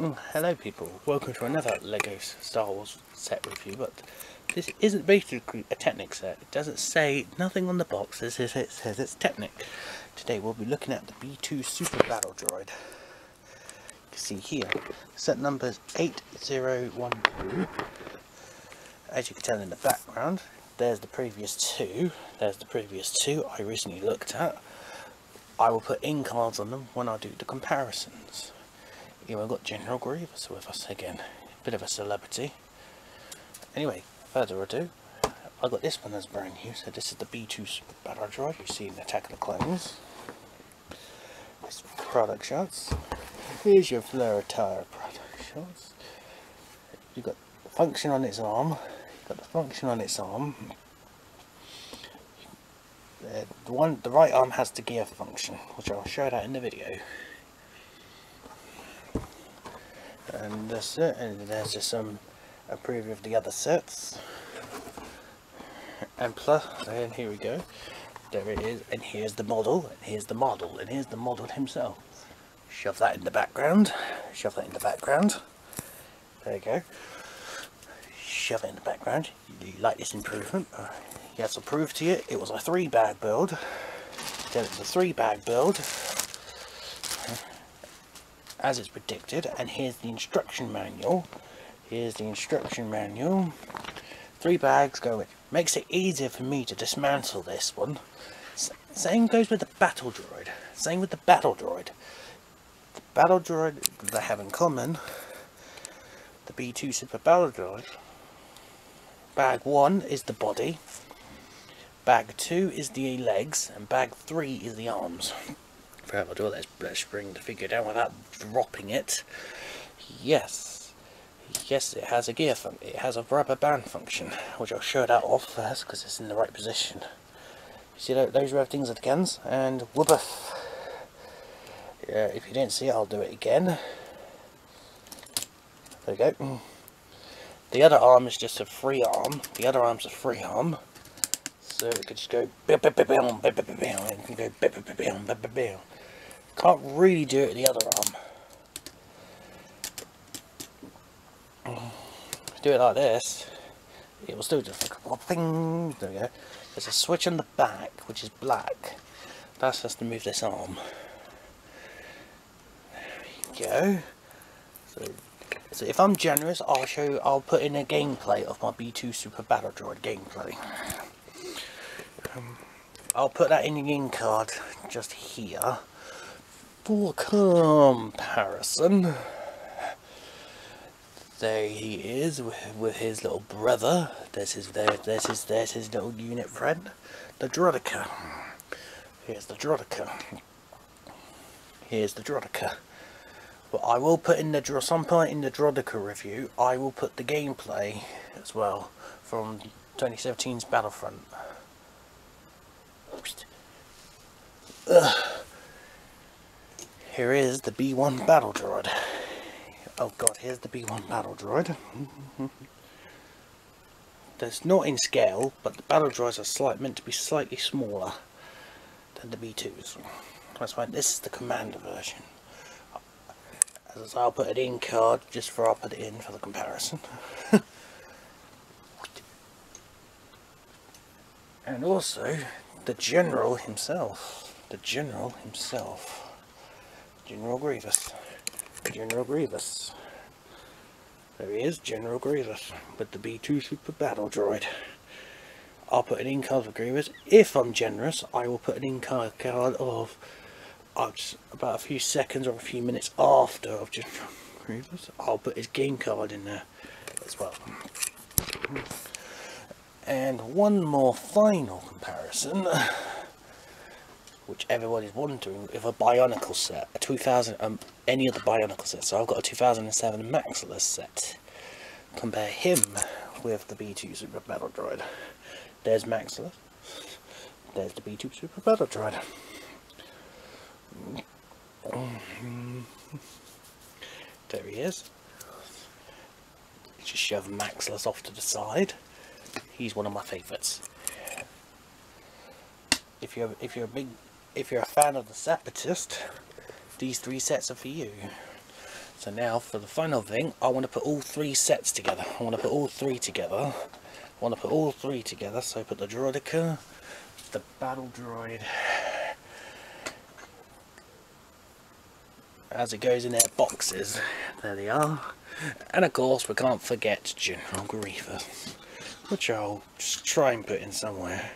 Mm, hello people, welcome to another LEGO Star Wars set review, but this isn't basically a Technic set. It doesn't say nothing on the box, it says, it says it's Technic. Today we'll be looking at the B2 Super Battle Droid. You can see here, set number is 8012. As you can tell in the background, there's the previous two, there's the previous two I recently looked at. I will put in cards on them when I do the comparisons. Here we've got General Grievous with us again, bit of a celebrity. Anyway, further ado, I got this one as brand new, so this is the B2 Battle Droid you see in Attack of the Clones. This product shots. Here's your Flare Tire product shots. You've got function on its arm, you've got the function on its arm, uh, the one, the right arm has the gear function, which I'll show that in the video. And that's it. And there's just some a preview of the other sets. And plus, and here we go. There it is. And here's the model. And here's the model. And here's the model himself. Shove that in the background. Shove that in the background. There you go. Shove it in the background. You like this improvement? Uh, yes, I'll prove to you, it was a three bag build. Then it's a three bag build, as it's predicted. And here's the instruction manual. Here's the instruction manual. Three bags go in. Makes it easier for me to dismantle this one. Same goes with the battle droid. Same with the battle droid. The battle droid they have in common, the B2 Super Battle Droid, bag 1 is the body, Bag 2 is the legs, and bag 3 is the arms. I'll let's, let's bring the figure down without dropping it. Yes, yes it has a gear function, it has a rubber band function, which I'll show that off first because it's in the right position. You see those red things at the cans, and whoopeth. Yeah, if you didn't see it, I'll do it again. There we go. The other arm is just a free arm. The other arm's a free arm. So it could just go and go Can't really do it the other arm. Do it like this, it will still just like thing. There we go. There's a switch on the back which is black. That's just to move this arm. There we go. So so if I'm generous, I'll show You, I'll put in a gameplay of my B2 Super Battle Droid gameplay. Um, I'll put that in the in card just here for comparison. There he is with, with his little brother. There's his there. There's his there's his little unit friend, the Droideka. Here's the Droideka. Here's the Droideka. But I will put in the some point in the Droideka review. I will put the gameplay as well from 2017's Battlefront. Ugh. Here is the B1 battle droid. Oh god, here's the B1 battle droid. That's not in scale, but the battle droids are slight, meant to be slightly smaller than the B2s. That's why this is the commander version. As I'll put it in card just for I'll put it in for the comparison. and also the general himself. The general himself. General Grievous. General Grievous. There he is, General Grievous, with the B2 Super Battle Droid. I'll put an in card for Grievous. If I'm generous, I will put an in card of uh, about a few seconds or a few minutes after of General Grievous. I'll put his game card in there as well. And one more final comparison, which everybody's wondering, if a Bionicle set, a 2000, um, any of the Bionicle sets. So I've got a 2007 Maximus set. Compare him with the B2 Super Battle Droid. There's Maximus. There's the B2 Super Battle Droid. There he is. Just shove Maximus off to the side he's one of my favourites. If you're if you're a big if you're a fan of the Separatist, these three sets are for you. So now for the final thing, I want to put all three sets together. I want to put all three together. I want to put all three together. So I put the Droideka, the Battle Droid, as it goes in their boxes. There they are. And of course we can't forget General Grievous, which I'll just try and put in somewhere.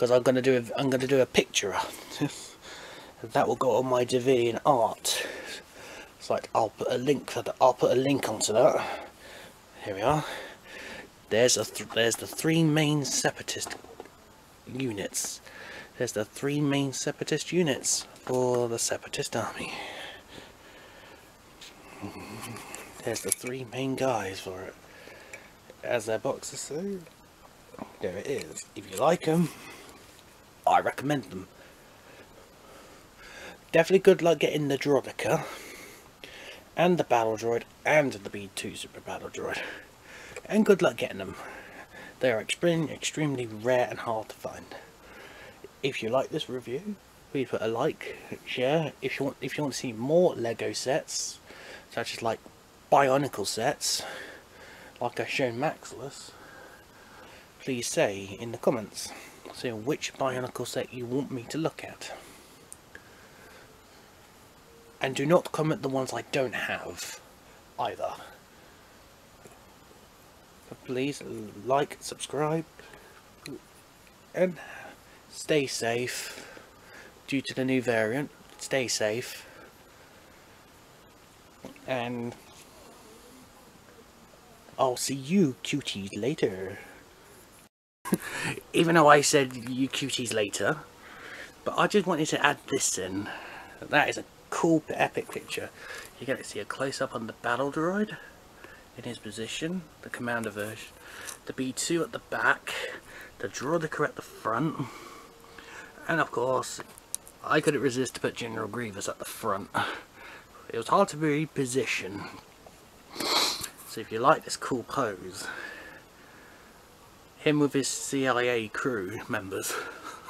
Because I'm gonna do a, I'm gonna do a picture that will go on my DeviantArt It's like I'll put a link for the, I'll put a link onto that. Here we are. There's a th there's the three main separatist units. There's the three main separatist units for the separatist army. There's the three main guys for it. As their boxes say. There it is. If you like them, I recommend them. Definitely good luck getting the Droideka and the Battle Droid and the B2 Super Battle Droid. And good luck getting them. They are extremely, extremely rare and hard to find. If you like this review, please put a like, share. If you want, if you want to see more Lego sets, such as like Bionicle sets, like I've shown Maximus, please say in the comments. Say which Bionicle set you want me to look at and do not comment the ones I don't have either. But please like, subscribe, and stay safe due to the new variant. Stay safe. And I'll see you cuties later. Even though I said you cuties later, but I just wanted to add this in. That is a cool epic picture. You get to see a close-up on the battle droid in his position, the commander version, the B2 at the back, the Droideka at the front, and of course, I couldn't resist to put General Grievous at the front. It was hard to reposition. So if you like this cool pose, him with his CIA crew members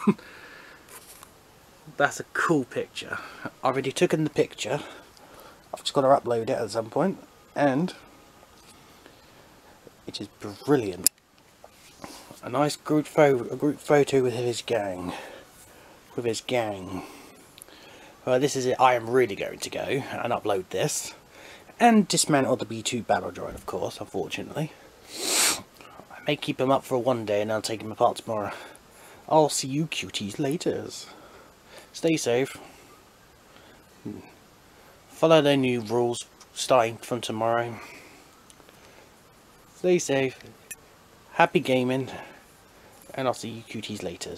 that's a cool picture. I've already taken the picture. I've just got to upload it at some point, and it is brilliant. A nice group photo, a group photo with his gang, with his gang. Well, this is it. I am really going to go and upload this, and dismantle the B2 battle droid, of course. Unfortunately, I keep him up for one day, and I'll take him apart tomorrow. I'll see you cuties later. Stay safe. Follow the new rules starting from tomorrow. Stay safe. Happy gaming. And I'll see you cuties later.